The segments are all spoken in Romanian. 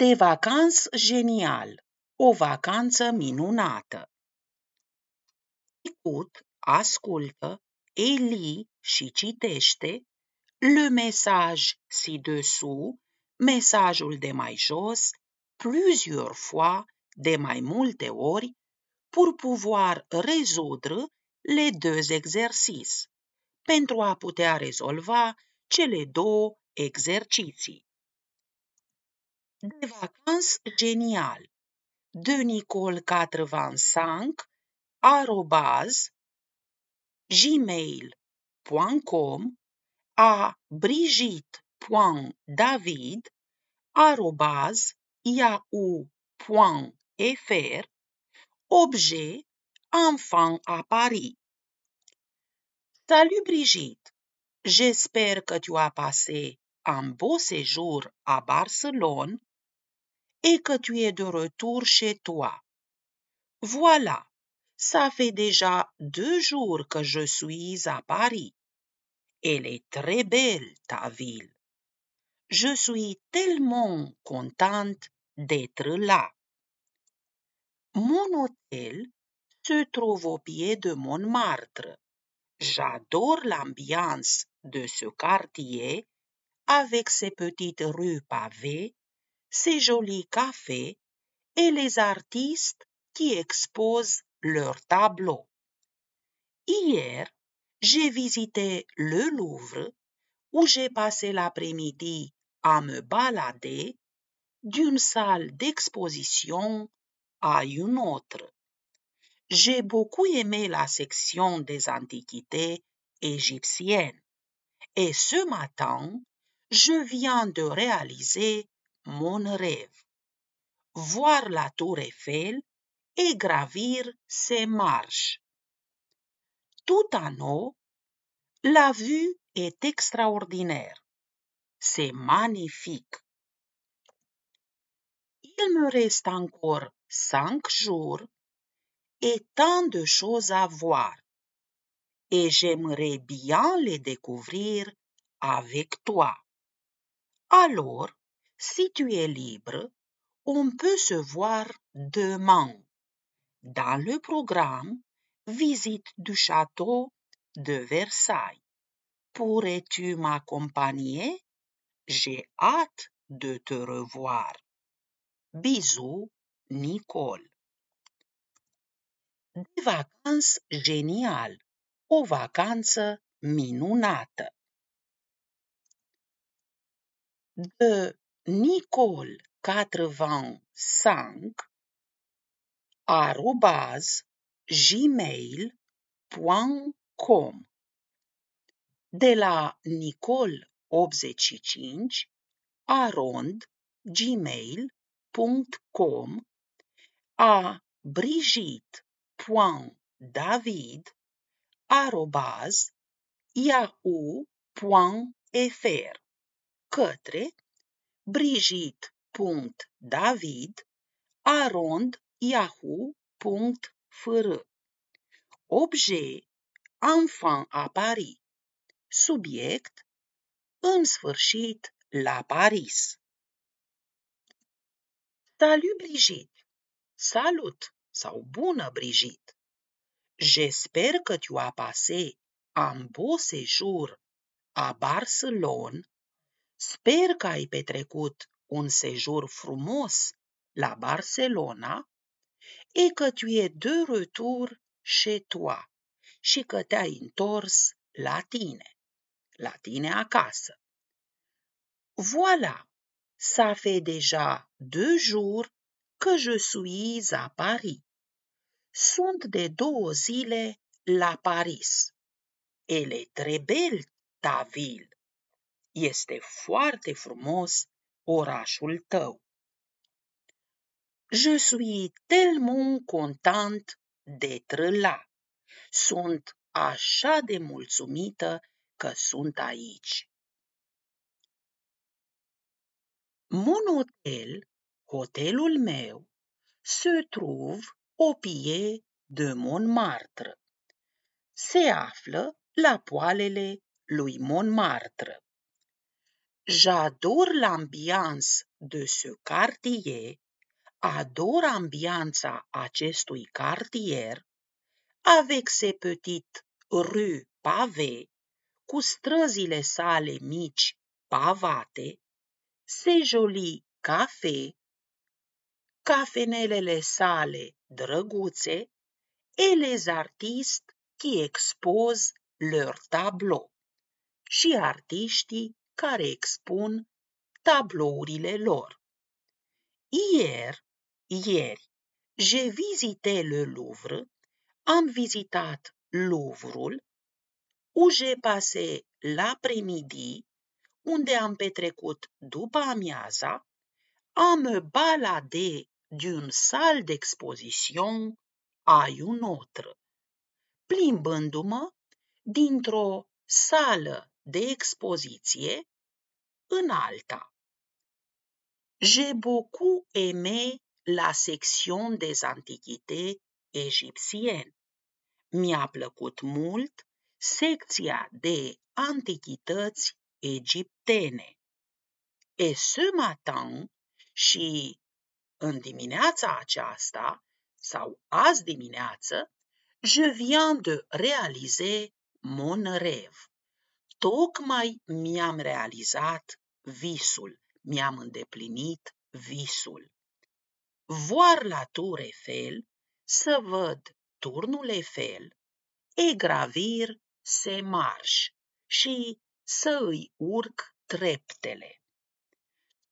De vacans genial, o vacanță minunată. Écoute, ascultă, elit și citește le message ci-dessous, mesajul de mai jos, plusieurs fois, de mai multe ori, pour pouvoir résoudre les deux exercices, pentru a putea rezolva cele două exerciții. De vacances génial de Nicole 85 arobase gmail.com a brigitte.david yahoo.fr objet enfant à Paris. Salut Brigitte, j'espère que tu as passé un beau séjour à Barcelone et que tu es de retour chez toi. Voilà, ça fait déjà deux jours que je suis à Paris. Elle est très belle, ta ville. Je suis tellement contente d'être là. Mon hôtel se trouve au pied de Montmartre. J'adore l'ambiance de ce quartier avec ses petites rues pavées, ses jolis cafés et les artistes qui exposent leurs tableaux. Hier, j'ai visité le Louvre où j'ai passé l'après-midi à me balader d'une salle d'exposition à une autre. J'ai beaucoup aimé la section des antiquités égyptiennes et ce matin, je viens de réaliser mon rêve. Voir la tour Eiffel et gravir ses marches. Tout en haut, la vue est extraordinaire. C'est magnifique. Il me reste encore cinq jours et tant de choses à voir. Et j'aimerais bien les découvrir avec toi. Alors, si tu es libre, on peut se voir demain. Dans le programme, visite du château de Versailles. Pourrais-tu m'accompagner? J'ai hâte de te revoir. Bisous, Nicole. De vacances genial, o vacanță minunată. Nicole 85 arobase gmail.com De la Nicol 85 arond gmail.com a Brigitte.david arobaz yahoo.fr către Brigitte.david arond. Yahoo.fr Objet. Enfant à Paris. Subiect. În sfârșit la Paris. Salut Brigitte. Salut sau bună Brigitte. J'espère que tu as passé un beau séjour à Barcelone. Sper că ai petrecut un sejur frumos la Barcelona et que tu es de retour chez toi și că te-ai întors la tine, la tine acasă. Voilà, ça fait déjà deux jours que je suis à Paris. Sunt de două zile la Paris. Elle est très belle, ta ville. Este foarte frumos orașul tău. Je suis tellement content d'être là. Sunt așa de mulțumită că sunt aici. Mon hôtel, hotelul meu, se trouve au pied de Montmartre. Se află la poalele lui Montmartre. J'adore l'ambiance de ce quartier, adore ambianța acestui cartier, avec ses petites rues pavées, cu străzile sale mici pavate, ses jolis cafés, cafenelele sale drăguțe et les artistes qui exposent leurs tableaux. Și artiștii care expun tablourile lor. Hier, ieri, j'ai visité le Louvre, am vizitat Louvreul, où j'ai passé l'après-midi, unde am petrecut după amiaza, a me balader d'une salle d'exposition à une autre, plimbându-mă dintr-o sală de expoziție în alta. J'ai beaucoup aimé la section des antiquités égyptiennes. Mi-a plăcut mult secția de antichități egiptene. Et ce matin și în dimineața aceasta sau azi dimineață, je viens de réaliser mon rêve. Tocmai mi-am realizat visul, mi-am îndeplinit visul. Voir la Tour Eiffel, să văd turnul Eiffel, e gravir se marș și să îi urc treptele.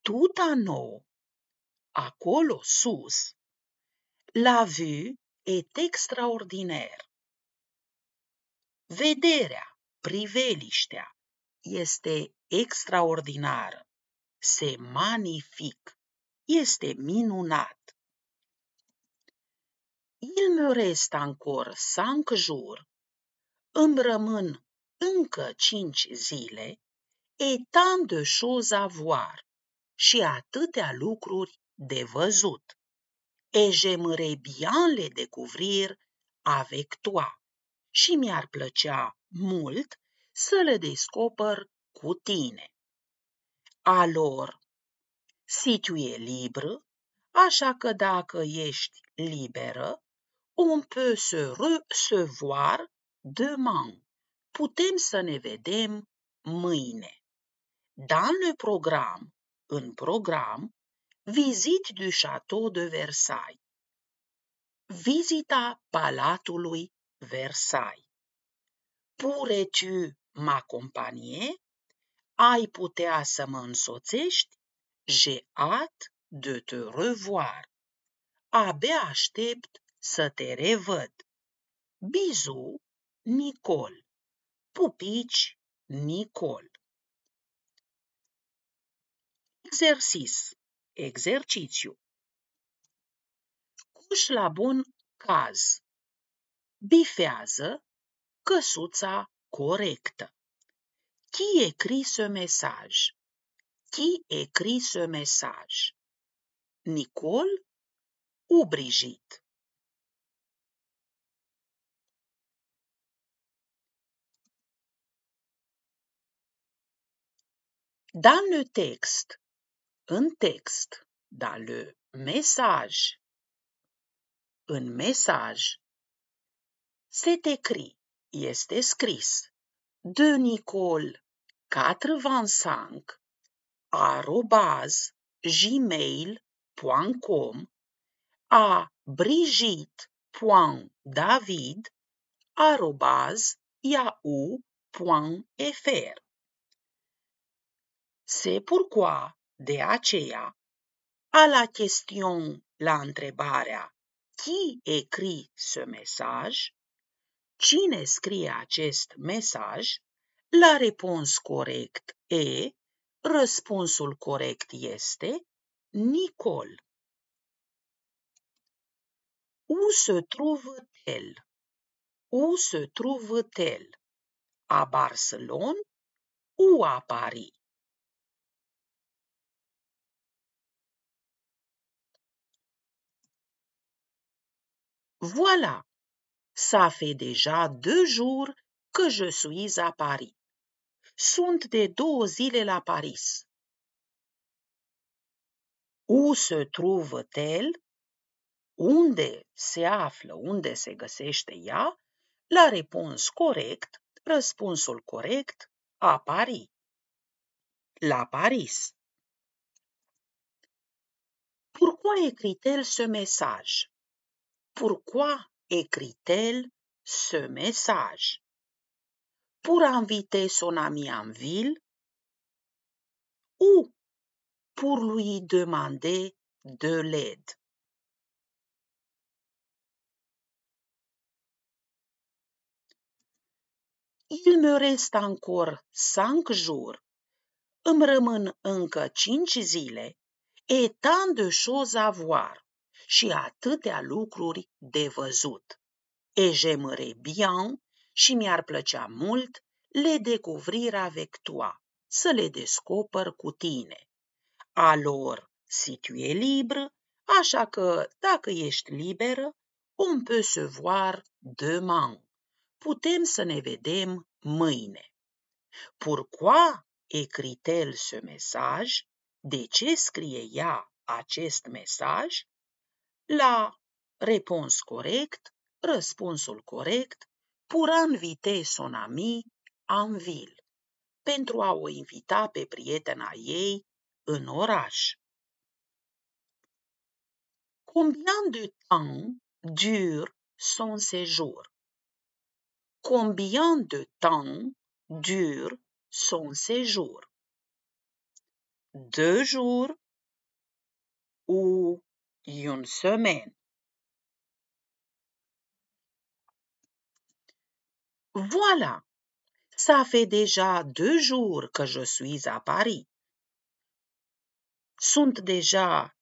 Tuta nou, acolo sus, la vue est extraordinaire. Vederea, priveliștea, este extraordinară. Se magnific. Este minunat. Il me reste encore cinq jours. Îmi rămân încă cinci zile et tant de choses à voir și atâtea lucruri de văzut. Et j'aimerais bien les découvrir avec toi. Și mi-ar plăcea mult să le descoper cu tine. Alors, si tu es libre, așa că dacă ești liberă, on peut se recevoir demain. Putem să ne vedem mâine. Dans le programme, în program, visite du château de Versailles. Vizita Palatului Versailles. Pourrais-tu m'accompagner? Ai putea să mă însoțești? J'ai hâte de te revoir. Abia aștept să te revăd. Bisous, Nicol. Pupici, Nicol. Exercis. Exercițiu. Cuș la bun caz. Bifează căsuța corectă. Qui écrit ce message? Qui écrit ce message? Nicole ou Brigitte? Dans le texte, în text, dans le message, în mesaj, c'est écrit, este scris, de Nicole 85 arobaz gmail.com a brigitte.david arobaz yahoo.fr C'est pourquoi, de aceea, a la question, la întrebarea Qui écrit ce message? Cine scrie acest mesaj? La răspuns corect e, răspunsul corect este Nicol. Où se trouve-t-elle? Où se trouve-t-elle? À Barcelone ou à Paris? Voilà, ça fait déjà deux jours que je suis à Paris. Sunt de două zile la Paris. Où se trouve-t-elle? Unde se află, unde se găsește ea? La răspuns corect, răspunsul corect, a Paris. La Paris. Pourquoi écrit-elle ce message? Pourquoi écrit-elle ce message? Pour inviter son ami en ville ou pour lui demander de l'aide. Il me reste encore cinq jours. Îmi rămân încă cinci zile et tant de choses à voir și atâtea lucruri de văzut. Et j'aimerais bien și mi-ar plăcea mult le découvrir avec toi, să le descoper cu tine. Alors, si tu es libre, așa că dacă ești liberă, on peut se voir demain. Putem să ne vedem mâine. Pourquoi écrit-elle ce message? De ce scrie ea acest mesaj? La răspuns corect, răspunsul corect, pour inviter son ami en ville, pentru a o invita pe prietena ei în oraș. Combien de temps dure son séjour? Combien de temps dure son séjour? Deux jours ou une semaine? Voilà, ça fait déjà deux jours que je suis à Paris. Sunt deja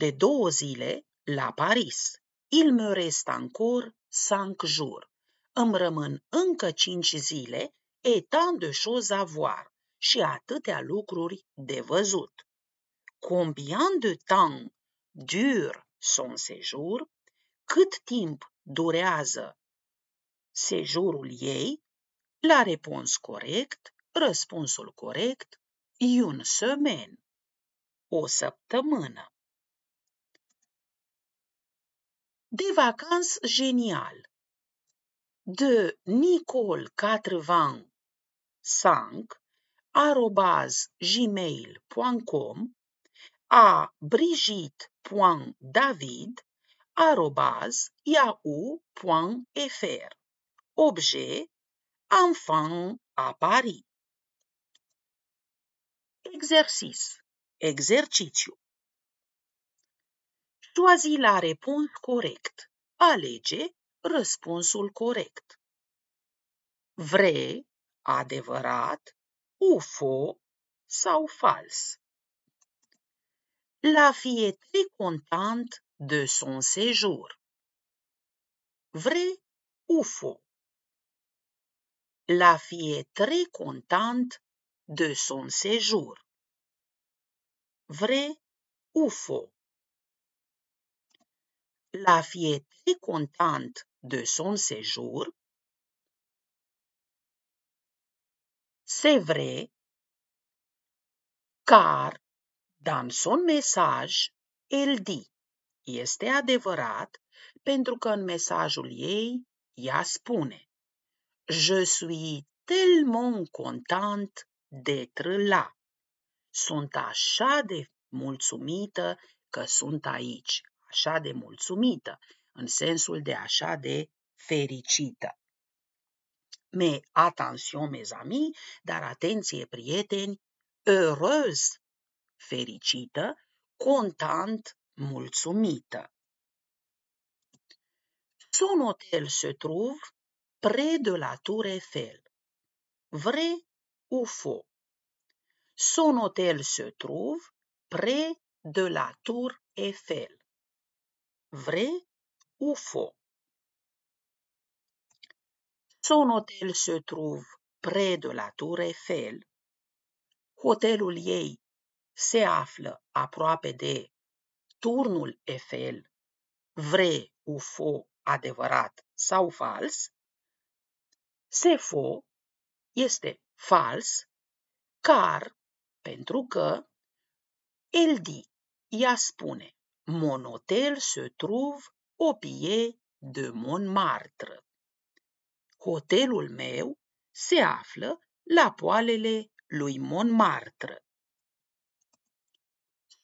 de două zile la Paris. Il me reste encore cinq jours. Îmi rămân încă cinci zile et tant de choses à voir și atâtea lucruri de văzut. Combien de temps dure son séjour? Cât timp durează sejurul ei? La răspuns corect, răspunsul corect, une semaine, o săptămână. De vacances géniales de Nicole 85 arobase gmail.com à brigitte.david arobase yahoo.fr Objet Enfant à Paris. Exercice. Exercițiu. Choisis la răspuns corect. Alege răspunsul corect. Vrai, adevărat, UFO sau fals. La fille est très contente de son séjour. Vrai ou faux? La fille est très contente de son séjour. Vrai ou faux? La fille est très contente de son séjour. C'est vrai, car dans son message, elle dit, este adevărat, pentru că în mesajul ei ea spune, Je suis tellement content d'être là. Sunt așa de mulțumită că sunt aici, așa de mulțumită, în sensul de așa de fericită. Mais attention, mes amis, dar atenție, prieteni, heureuse, fericită, contant, mulțumită. Son hôtel se trouve près de la tour Eiffel. Vrai ou faux? Son hôtel se trouve près de la tour Eiffel. Vrai ou faux? Son hôtel se trouve près de la tour Eiffel. Hotelul ei se află aproape de turnul Eiffel. Vrai ou faux, adevărat sau fals? Se faux este fals, car, pentru că El dit, ea spune, mon hotel se trouve au pied de Montmartre. Hotelul meu se află la poalele lui Montmartre.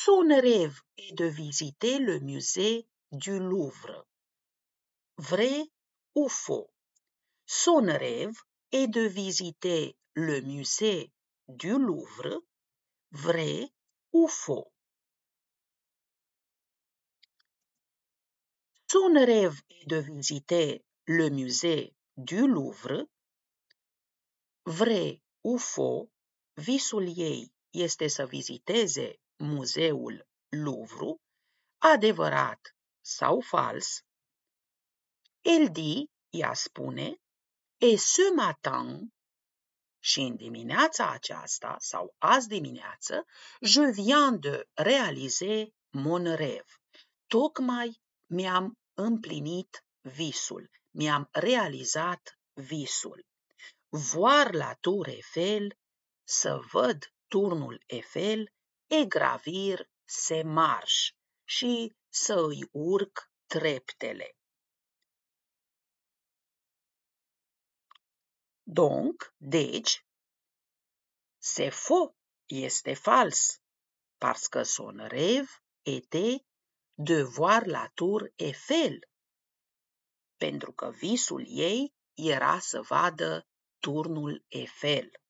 Son rêve est de visiter le musée du Louvre. Vrai ou faux? Son rêve est de visiter le musée du Louvre. Vrai ou faux? Son rêve est de visiter le musée du Louvre. Vrai ou faux? Visul ei este să viziteze muzeul Louvre. Adevărat sau fals? El dit, ea spune, et ce matin, și în dimineața aceasta sau azi dimineață, je viens de réaliser mon rêve. Tocmai mi-am împlinit visul, mi-am realizat visul. Voir la Tour Eiffel, să văd turnul Eiffel, e gravir se marș și să îi urc treptele. Donc, deci, c'est faux, este fals, parce que son rêve était de voir la tour Eiffel, pentru că visul ei era să vadă turnul Eiffel.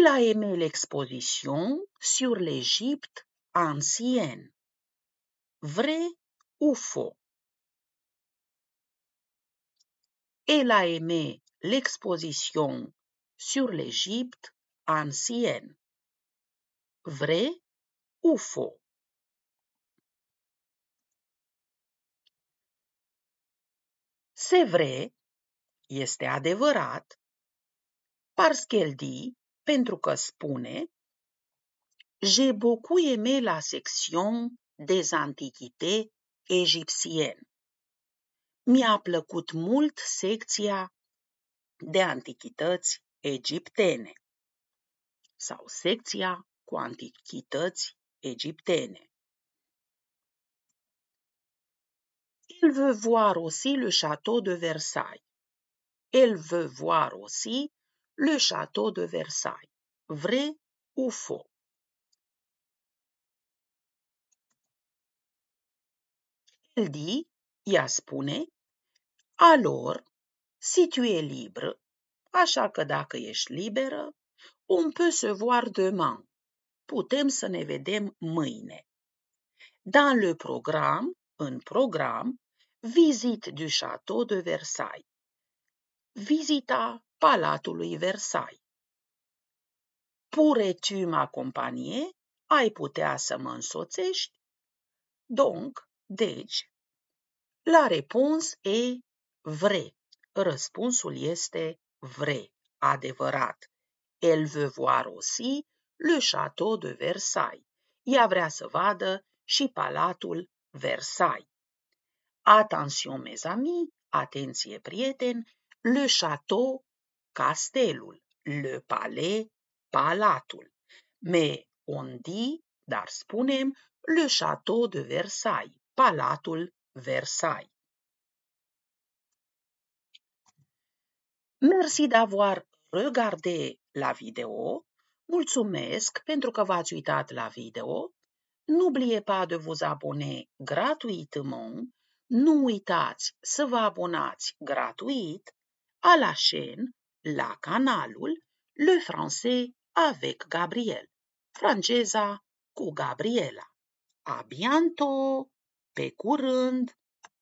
Il a aimé l'exposition sur l'Égypte ancienne. Vrai ou faux? Elle a aimé l'exposition sur l'Égypte ancienne. Vrai ou faux? C'est vrai, este adevărat, parce qu'elle dit, pentru că spune, J'ai beaucoup aimé la section des antiquités égyptiennes. Mi-a plăcut mult secția de antichități egiptene sau secția cu antichități egiptene. Il veut voir aussi le château de Versailles. Elle veut voir aussi le château de Versailles. Vrai ou faux? El dit, ea spune, alors, si tu es libre, așa că dacă ești liberă, on peut se voir demain. Putem să ne vedem mâine. Dans le programme, în program, visite du château de Versailles. Vizita Palatului Versailles. Pourrais-tu m'accompagner? Ai putea să mă însoțești? Donc, deci, la răspuns e vrai. Răspunsul este vrai, adevărat. Elle veut voir aussi le château de Versailles. Ea vrea să vadă și Palatul Versailles. Attention, mes amis, atenție, prieteni, le château, castelul, le palais, palatul. Mais on dit, dar spunem, le château de Versailles, palatul Versailles. Merci d'avoir regardé la vidéo. Mulțumesc pentru că v-ați uitat la video. N'oubliez pas de vous abonner gratuitement. Nu uitați să vă abonați gratuit à la chaîne, la canalul Le Français avec Gabriel. Franceza cu Gabriela. A bientôt! Pe curând!